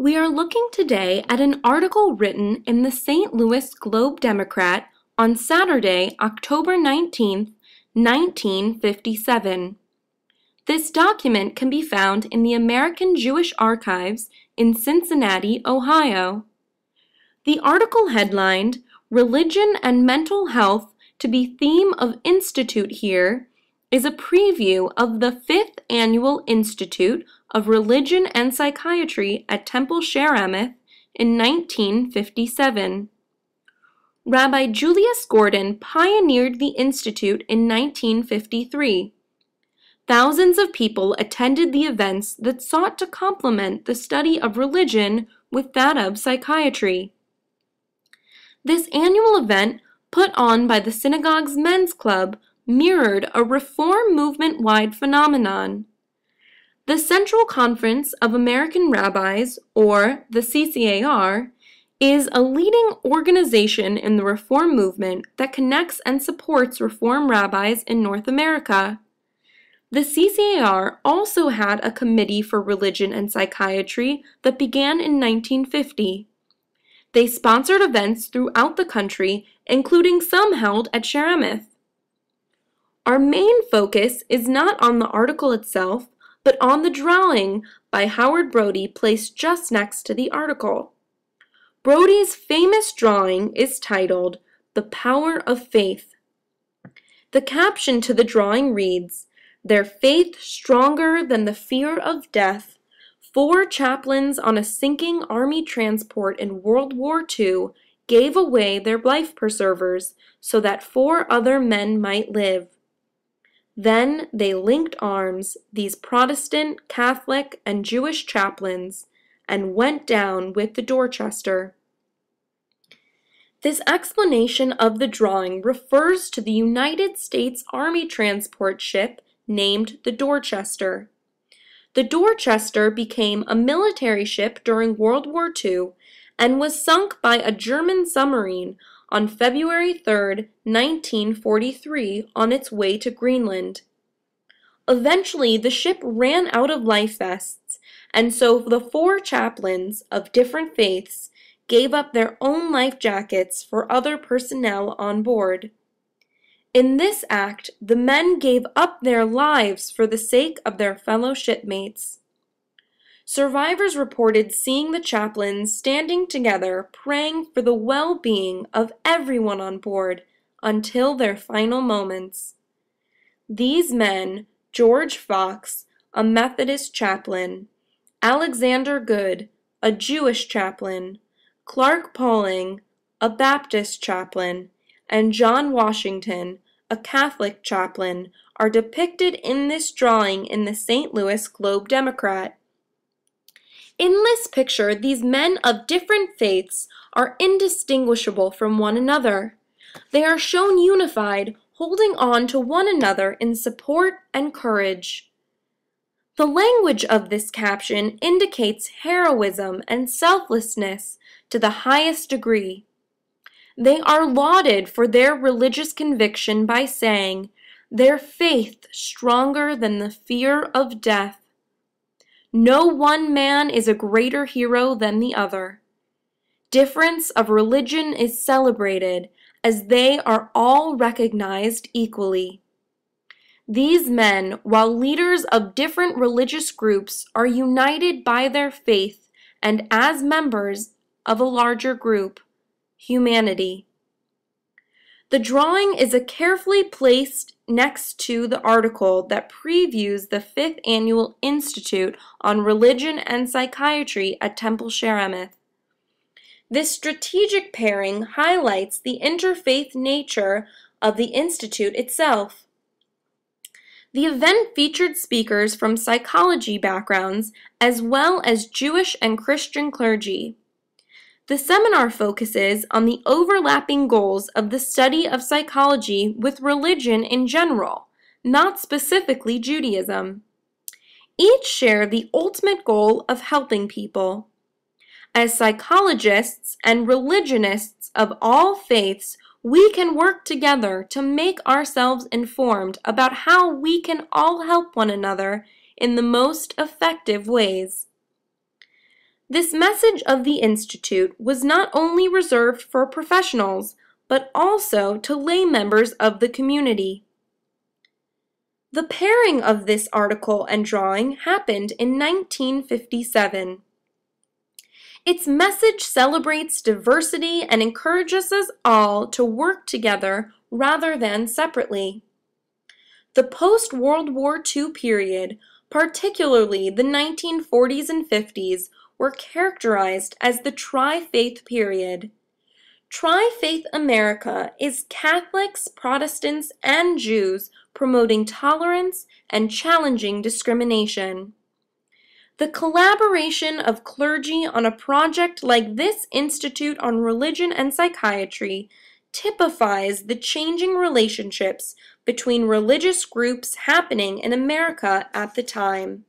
We are looking today at an article written in the St. Louis Globe Democrat on Saturday, October 19, 1957. This document can be found in the American Jewish Archives in Cincinnati, Ohio. The article headlined, Religion and Mental Health to be Theme of Institute Here, is a preview of the fifth annual Institute of Religion and Psychiatry at Temple Shaare Emeth in 1957. Rabbi Julius Gordon pioneered the institute in 1953. Thousands of people attended the events that sought to complement the study of religion with that of psychiatry. This annual event, put on by the synagogue's men's club, mirrored a reform movement wide phenomenon. The Central Conference of American Rabbis, or the CCAR, is a leading organization in the reform movement that connects and supports reform rabbis in North America. The CCAR also had a committee for religion and psychiatry that began in 1950. They sponsored events throughout the country, including some held at Shaare Emeth. Our main focus is not on the article itself, but on the drawing by Howard Brodie placed just next to the article. Brodie's famous drawing is titled The Power of Faith. The caption to the drawing reads, Their faith stronger than the fear of death, four chaplains on a sinking army transport in World War II gave away their life preservers so that four other men might live. Then they linked arms, these Protestant, Catholic, and Jewish chaplains, and went down with the Dorchester. This explanation of the drawing refers to the United States Army transport ship named the Dorchester. The Dorchester became a military ship during World War II and was sunk by a German submarine on February 3, 1943, on its way to Greenland. Eventually, the ship ran out of life vests, and so the four chaplains of different faiths gave up their own life jackets for other personnel on board. In this act, the men gave up their lives for the sake of their fellow shipmates. Survivors reported seeing the chaplains standing together praying for the well-being of everyone on board until their final moments. These men, George Fox, a Methodist chaplain, Alexander Goode, a Jewish chaplain, Clark Poling, a Baptist chaplain, and John Washington, a Catholic chaplain, are depicted in this drawing in the St. Louis Globe Democrat. In this picture, these men of different faiths are indistinguishable from one another. They are shown unified, holding on to one another in support and courage. The language of this caption indicates heroism and selflessness to the highest degree. They are lauded for their religious conviction by saying, their faith stronger than the fear of death. No one man is a greater hero than the other. Difference of religion is celebrated as they are all recognized equally. These men, while leaders of different religious groups, are united by their faith and as members of a larger group, humanity. The drawing is a carefully placed next to the article that previews the fifth annual Institute on Religion and Psychiatry at Temple Shaare Emeth. This strategic pairing highlights the interfaith nature of the Institute itself. The event featured speakers from psychology backgrounds as well as Jewish and Christian clergy. The seminar focuses on the overlapping goals of the study of psychology with religion in general, not specifically Judaism. Each share the ultimate goal of helping people. As psychologists and religionists of all faiths, we can work together to make ourselves informed about how we can all help one another in the most effective ways. This message of the Institute was not only reserved for professionals, but also to lay members of the community. The pairing of this article and drawing happened in 1957. Its message celebrates diversity and encourages us all to work together rather than separately. The post-World War II period, particularly the 1940s and 50s, were characterized as the Tri-Faith period. Tri-Faith America is Catholics, Protestants, and Jews promoting tolerance and challenging discrimination. The collaboration of clergy on a project like this Institute on Religion and Psychiatry typifies the changing relationships between religious groups happening in America at the time.